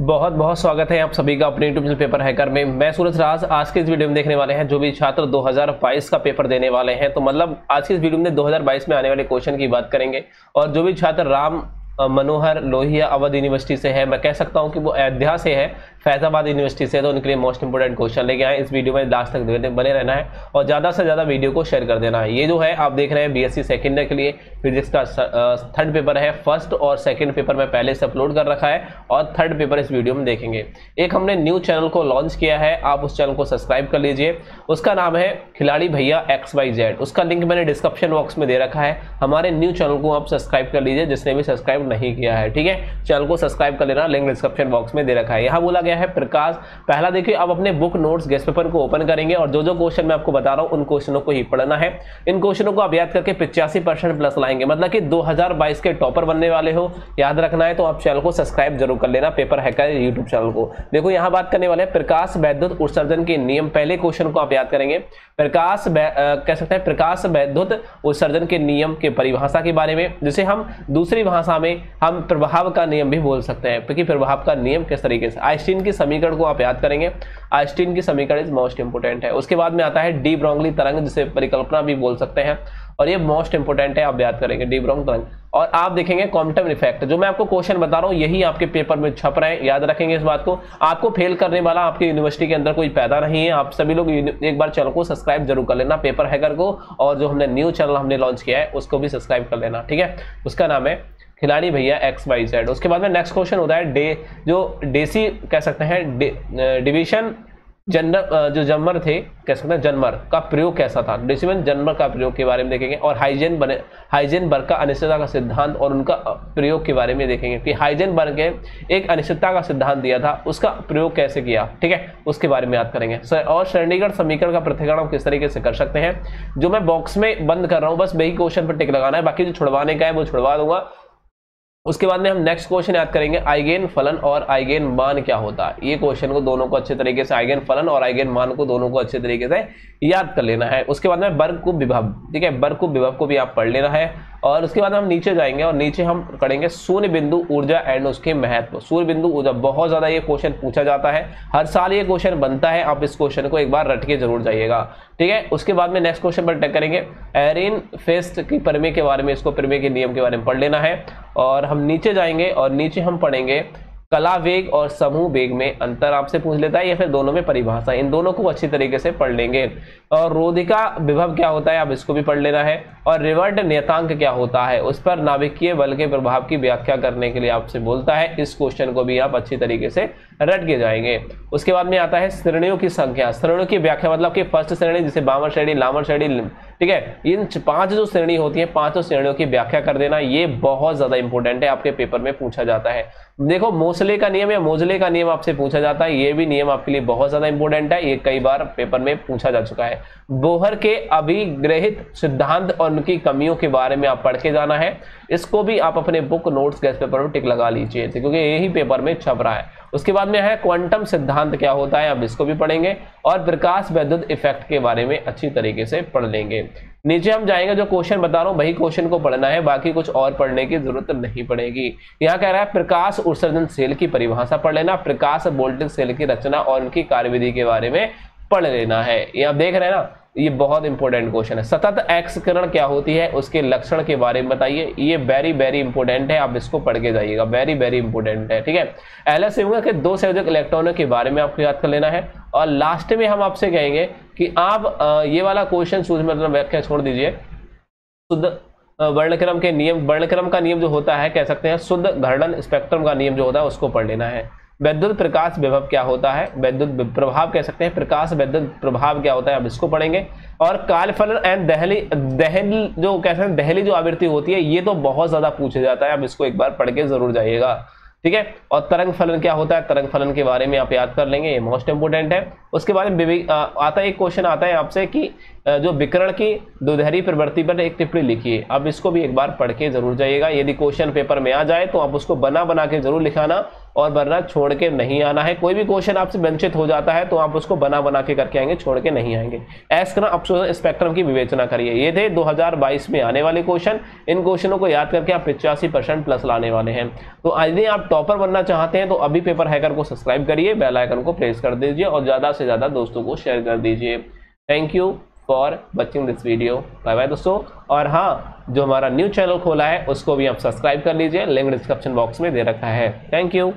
बहुत बहुत स्वागत है आप सभी का अपने यूट्यूब पेपर हैकर में। मैं सूरज राज, आज के इस वीडियो में देखने वाले हैं जो भी छात्र 2022 का पेपर देने वाले हैं। तो मतलब आज के इस वीडियो में 2022 में आने वाले क्वेश्चन की बात करेंगे और जो भी छात्र राम मनोहर लोहिया अवध यूनिवर्सिटी से है। मैं कह सकता हूँ कि वो अयोध्या से है, फैजाबाद यूनिवर्सिटी से तो उनके लिए मोस्ट इंपोर्टेंट क्वेश्चन लेके आए। इस वीडियो में लास्ट तक बने रहना है और ज़्यादा से ज़्यादा वीडियो को शेयर कर देना है। ये जो है, आप देख रहे हैं बीएससी सेकेंड ईयर के लिए फिजिक्स का थर्ड पेपर है। फ़र्स्ट और सेकेंड पेपर मैं पहले से अपलोड कर रखा है और थर्ड पेपर इस वीडियो में देखेंगे। एक हमने न्यू चैनल को लॉन्च किया है। आप उस चैनल को सब्सक्राइब कर लीजिए। उसका नाम है खिलाड़ी भैया एक्स वाई जेड उसका लिंक मैंने डिस्क्रिप्शन बॉक्स में दे रखा है। हमारे न्यू चैनल को आप सब्सक्राइब कर लीजिए, जिसने भी सब्सक्राइब नहीं किया है, ठीक है? चैनल को सब्सक्राइब कर लेना लिंक डिस्क्रिप्शन बॉक्स में दे रखा है। यहाँ बोला गया है, प्रकाश, पहला देखिए आप अपने बुक नोट्स गेस्ट पेपर को ओपन करेंगे और जो जो क्वेश्चन मैं आपको बता रहा हूँ, उन क्वेश्चनों को ही पढ़ना है। इन क्वेश्चनों को आप याद करके पिचासी प्लस लाएँगे। मतलब कि दो के टॉपर बनने वाले हो, याद रखना है तो आप चैनल को सब्सक्राइब ज़रूर कर लेना पेपर हैकर यूट्यूब चैनल को। देखो, यहाँ बात करने वाले प्रकाश वैद्युत उत्सर्जन के नियम, पहले क्वेश्चन को आप याद करेंगे। प्रकाश कह सकते हैं, प्रकाश वैद्युत उत्सर्जन के नियम के परिभाषा के बारे में, जिसे हम दूसरी भाषा में हम प्रभाव का नियम भी बोल सकते हैं। क्योंकि प्रभाव का नियम किस तरीके से? आइंस्टीन की समीकरण को आप याद करेंगे। आइंस्टीन की समीकरण इज़ मोस्ट इंपोर्टेंट है। उसके बाद में आता है डी ब्रोंगली तरंग, जिसे परिकल्पना भी बोल सकते हैं। और ये मोस्ट इंपोर्टेंट है, आप याद करेंगे डी ब्रोंग तरंग। और आप देखेंगे कॉम्पटम इफ़ेक्ट जो मैं आपको क्वेश्चन बता रहा हूँ, यही आपके पेपर में छप रहे हैं। याद रखेंगे इस बात को। आपको फेल करने वाला आपकी यूनिवर्सिटी के अंदर कोई पैदा नहीं है। आप सभी लोग एक बार चैनल को सब्सक्राइब ज़रूर कर लेना पेपर हैकर को। और जो हमने न्यू चैनल हमने लॉन्च किया है, उसको भी सब्सक्राइब कर लेना, ठीक है? उसका नाम है खिलाड़ी भैया एक्स वाई जेड उसके बाद में नेक्स्ट क्वेश्चन होता है डे, जो डेसी कह सकते हैं डिविशन जनरल जो जन्मर थे, कह सकते हैं जनमर का प्रयोग कैसा था? डिसिमन जनमर का प्रयोग के बारे में देखेंगे और हाइजेन बने हाइजेन बर्ग का अनिश्चितता का सिद्धांत और उनका प्रयोग के बारे में देखेंगे कि हाइजेन बर्ग ने एक अनिश्चितता का सिद्धांत दिया था, उसका प्रयोग कैसे किया? ठीक है, उसके बारे में याद करेंगे। और श्रेणीगढ़ समीकरण का प्रतिकरण हम किस तरीके से कर सकते हैं? जो मैं बॉक्स में बंद कर रहा हूँ, बस वही क्वेश्चन पर टिक लगाना है, बाकी जो छुड़वाने का है, वो छुड़वा दूँगा। उसके बाद में हम नेक्स्ट क्वेश्चन याद करेंगे, आइगेन फलन और आइगेन मान क्या होता है? ये क्वेश्चन को दोनों को अच्छे तरीके से, आइगेन फलन और आइगेन मान को दोनों को अच्छे तरीके से याद कर लेना है। उसके बाद में वर्ग को विभव, ठीक है? वर्ग को विभव को भी आप पढ़ लेना है। और उसके बाद हम नीचे जाएँगे और नीचे हम करेंगे शून्य बिंदु ऊर्जा एंड उसके महत्व। सूर्य बिंदु ऊर्जा, बहुत ज़्यादा ये क्वेश्चन पूछा जाता है। हर साल ये क्वेश्चन बनता है, आप इस क्वेश्चन को एक बार रट के ज़रूर जाइएगा। ठीक है? उसके बाद में नेक्स्ट क्वेश्चन पर टेक करेंगे। एरिन फेस्ट की परमे के बारे में, इसको परमे के नियम के बारे में पढ़ लेना है। और हम नीचे जाएँगे और नीचे हम पढ़ेंगे कला वेग और समूह वेग में अंतर आपसे पूछ लेता है या फिर दोनों में परिभाषा, इन दोनों को अच्छी तरीके से पढ़ लेंगे। और रोधिका विभव क्या होता है, आप इसको भी पढ़ लेना है। और रिवर्ट नियतांक क्या होता है, उस पर नाभिकीय बल के प्रभाव की व्याख्या करने के लिए आपसे बोलता है। इस क्वेश्चन को भी आप अच्छी तरीके से रट के जाएँगे। उसके बाद में आता है श्रेणियों की संख्या। श्रेणियों की व्याख्या मतलब कि फ़र्स्ट श्रेणी, जिसे बामर श्रेणी लामर श्रेणी ठीक है, इन पाँच जो श्रेणी होती है, पाँचों श्रेणियों की व्याख्या कर देना, ये बहुत ज़्यादा इंपॉर्टेंट है, आपके पेपर में पूछा जाता है। देखो, मोसले का नियम या मोजले का नियम आपसे पूछा जाता है, ये भी नियम आपके लिए बहुत ज़्यादा इंपॉर्टेंट है, ये कई बार पेपर में पूछा जा चुका है। बोहर के अभिग्रहित सिद्धांत और उनकी कमियों के बारे में आप पढ़ के जाना है। इसको भी आप अपने बुक नोट्स गैस पेपर में टिक लगा लीजिए, क्योंकि यही पेपर में छप रहा है। उसके बाद में है क्वांटम सिद्धांत क्या होता है, आप इसको भी पढ़ेंगे और प्रकाश वैद्युत इफ़ेक्ट के बारे में अच्छी तरीके से पढ़ लेंगे। नीचे हम जाएँगे, जो क्वेश्चन बता रहा हूँ, वही क्वेश्चन को पढ़ना है, बाकी कुछ और पढ़ने की ज़रूरत नहीं पड़ेगी। यहाँ कह रहा है, प्रकाश उत्सर्जन सेल की परिभाषा पढ़ लेना, प्रकाश वोल्टेज सेल की रचना और उनकी कार्यविधि के बारे में पढ़ लेना है। ये आप देख रहे हैं ना, ये बहुत इंपॉर्टेंट क्वेश्चन है। सतत एक्सकरण क्या होती है, उसके लक्षण के बारे में बताइए। ये वेरी वेरी इंपॉर्टेंट है, आप इसको पढ़ के जाइएगा। वेरी वेरी इंपॉर्टेंट है, ठीक है? एल एस के दो संयोजक इलेक्ट्रॉनों के बारे में आपको याद कर लेना है। और लास्ट में हम आपसे कहेंगे कि आप ये वाला क्वेश्चन सूझ मतलब व्याख्या छोड़ दीजिए। शुद्ध वर्णक्रम के नियम, वर्णक्रम का नियम जो होता है, कह सकते हैं, शुद्ध घर्णन स्पेक्ट्रम का नियम जो होता है, उसको पढ़ लेना है। वैद्युत प्रकाश विभव क्या होता है? वैद्युत प्रभाव कह सकते हैं। प्रकाश वैद्युत प्रभाव क्या होता है? अब इसको पढ़ेंगे। और कालफलन एंड दहली, दहल जो, कह सकते हैं, दहली जो आवृत्ति होती है, ये तो बहुत ज़्यादा पूछा जाता है। अब इसको एक बार पढ़ के ज़रूर जाइएगा। ठीक है? और तरंग फलन क्या होता है? तरंग फलन के बारे में आप याद कर लेंगे, ये मोस्ट इंपोर्टेंट है। उसके बाद आता है, एक क्वेश्चन आता है आपसे कि जो विकरण की दुधहरी प्रवृत्ति पर एक टिप्पणी लिखिए आप इसको भी एक बार पढ़ के ज़रूर जाइएगा। यदि क्वेश्चन पेपर में आ जाए तो आप उसको बना बना के ज़रूर लिखाना। और वरना छोड़ के नहीं आना है। कोई भी क्वेश्चन आपसे वंचित हो जाता है तो आप उसको बना बना के करके आएँगे, छोड़ के नहीं आएँगे। एस करना ऑप्शन स्पेक्ट्रम की विवेचना करिए। ये थे 2022 में आने वाले क्वेश्चन। इन क्वेश्चनों को याद करके आप पिचासी परसेंट प्लस लाने वाले हैं। तो यदि आप टॉपर बनना चाहते हैं तो अभी पेपर हैकर को सब्सक्राइब करिए, बेल आइकन को प्रेस कर दीजिए और ज़्यादा से ज़्यादा दोस्तों को शेयर कर दीजिए। Thank you for watching this video bye bye दोस्तों। और हाँ जो हमारा न्यू चैनल खोला है, उसको भी आप सब्सक्राइब कर लीजिए। लिंक डिस्क्रिप्शन बॉक्स में दे रखा है। Thank you